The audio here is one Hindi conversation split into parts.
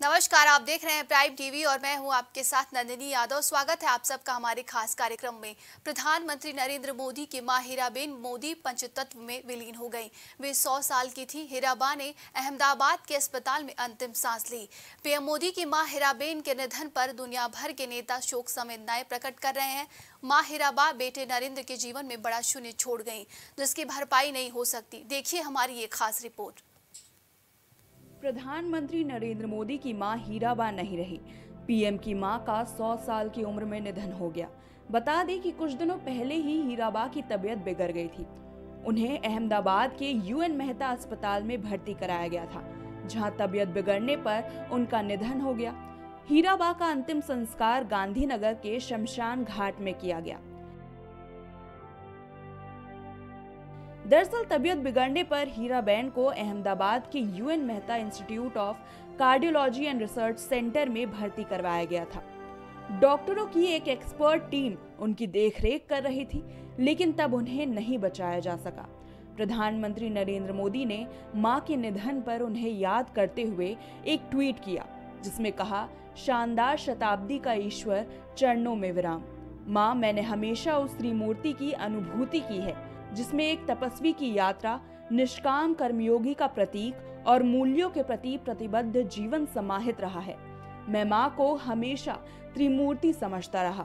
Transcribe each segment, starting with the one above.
नमस्कार, आप देख रहे हैं प्राइम टीवी और मैं हूँ आपके साथ नंदिनी यादव। स्वागत है आप सबका हमारे खास कार्यक्रम में। प्रधानमंत्री नरेंद्र मोदी की माँ हीराबेन मोदी पंचतत्व में विलीन हो गई। वे 100 साल की थी। हीराबा ने अहमदाबाद के अस्पताल में अंतिम सांस ली। पीएम मोदी की माँ हीराबेन के निधन पर दुनिया भर के नेता शोक संवेदनाएँ प्रकट कर रहे हैं। माँ हीराबा बेटे नरेंद्र के जीवन में बड़ा शून्य छोड़ गई, जिसकी भरपाई नहीं हो सकती। देखिए हमारी ये खास रिपोर्ट। प्रधानमंत्री नरेंद्र मोदी की माँ हीराबा नहीं रही। पीएम की माँ का 100 साल की उम्र में निधन हो गया। बता दें कि कुछ दिनों पहले ही हीराबा की तबीयत बिगड़ गई थी। उन्हें अहमदाबाद के यूएन मेहता अस्पताल में भर्ती कराया गया था, जहाँ तबीयत बिगड़ने पर उनका निधन हो गया। हीराबा का अंतिम संस्कार गांधीनगर के शमशान घाट में किया गया। दरअसल तबीयत बिगड़ने पर हीराबेन को अहमदाबाद के U N Mehta institute of cardiology and research centre में भर्ती करवाया गया था। डॉक्टरों की एक एक्सपर्ट टीम उनकी देखरेख कर रही थी, लेकिन तब उन्हें नहीं बचाया जा सका। प्रधानमंत्री नरेंद्र मोदी ने माँ के निधन पर उन्हें याद करते हुए एक ट्वीट किया, जिसमें कहा, शानदार शताब्दी का ईश्वर चरणों में विराम। माँ, मैंने हमेशा उस त्रिमूर्ति की अनुभूति की है। जिसमें एक तपस्वी की यात्रा, निष्काम कर्मयोगी का प्रतीक और मूल्यों के प्रति प्रतिबद्ध जीवन समाहित रहा है। मैं माँ को हमेशा त्रिमूर्ति समझता रहा।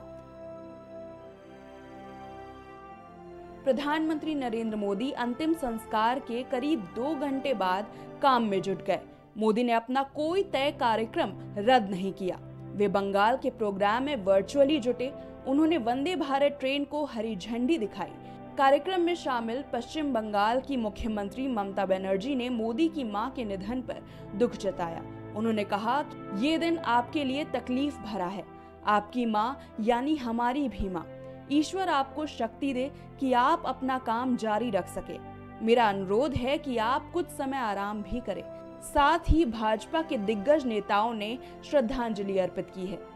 प्रधानमंत्री नरेंद्र मोदी अंतिम संस्कार के करीब दो घंटे बाद काम में जुट गए। मोदी ने अपना कोई तय कार्यक्रम रद्द नहीं किया। वे बंगाल के प्रोग्राम में वर्चुअली जुटे। उन्होंने वंदे भारत ट्रेन को हरी झंडी दिखाई। कार्यक्रम में शामिल पश्चिम बंगाल की मुख्यमंत्री ममता बनर्जी ने मोदी की माँ के निधन पर दुख जताया। उन्होंने कहा, ये दिन आपके लिए तकलीफ़ भरा है। आपकी माँ, यानी हमारी भी माँ। ईश्वर आपको शक्ति दे कि आप अपना काम जारी रख सके। मेरा अनुरोध है कि आप कुछ समय आराम भी करें। साथ ही भाजपा के दिग्गज नेताओं ने श्रद्धांजलि अर्पित की है।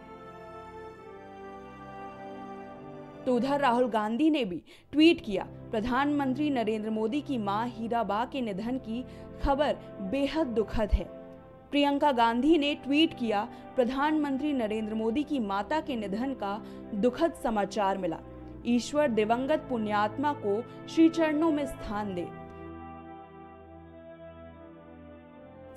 तो उधर राहुल गांधी ने भी ट्वीट किया। प्रधानमंत्री नरेंद्र मोदी की माँ हीराबा के निधन की खबर बेहद दुखद है। प्रियंका गांधी ने ट्वीट किया, प्रधानमंत्री नरेंद्र मोदी की माता के निधन का दुखद समाचार मिला। ईश्वर दिवंगत पुण्यात्मा को श्री चरणों में स्थान दे।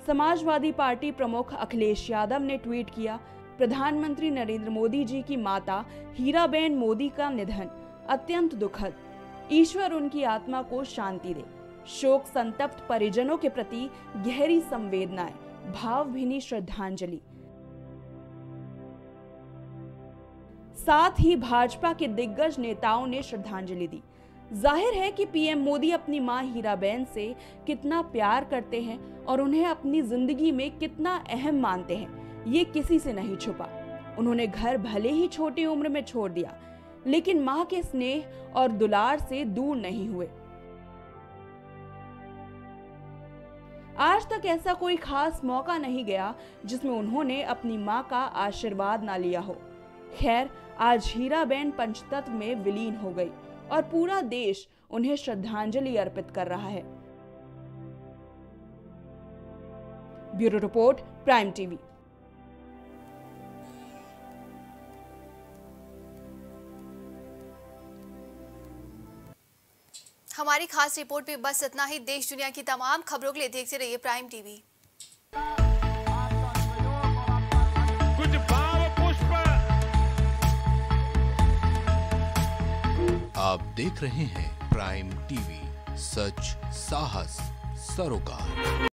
समाजवादी पार्टी प्रमुख अखिलेश यादव ने ट्वीट किया प्रधानमंत्री नरेंद्र मोदी जी की माता हीराबेन मोदी का निधन अत्यंत दुखद। ईश्वर उनकी आत्मा को शांति दे। शोक संतप्त परिजनों के प्रति गहरी संवेदनाएँ भावभीनी श्रद्धांजलि। साथ ही भाजपा के दिग्गज नेताओं ने श्रद्धांजलि दी। ज़ाहिर है कि पीएम मोदी अपनी माँ हीराबेन से कितना प्यार करते हैं और उन्हें अपनी ज़िंदगी में कितना अहम मानते हैं। ये किसी से नहीं छुपा। उन्होंने घर भले ही छोटी उम्र में छोड़ दिया, लेकिन माँ के स्नेह और दुलार से दूर नहीं हुए। आज तक ऐसा कोई खास मौका नहीं गया जिसमें उन्होंने अपनी माँ का आशीर्वाद ना लिया हो। खैर, आज हीरा हीराबेन पंचतत्व में विलीन हो गई और पूरा देश उन्हें श्रद्धांजलि अर्पित कर रहा है। Bureau report, prime TV. हमारी खास रिपोर्ट में बस इतना ही। देश दुनिया की तमाम खबरों के लिए देखते रहिए प्राइम टीवी। कुछ भाव पुष्प। आप देख रहे हैं प्राइम टीवी। सच साहस सरोकार।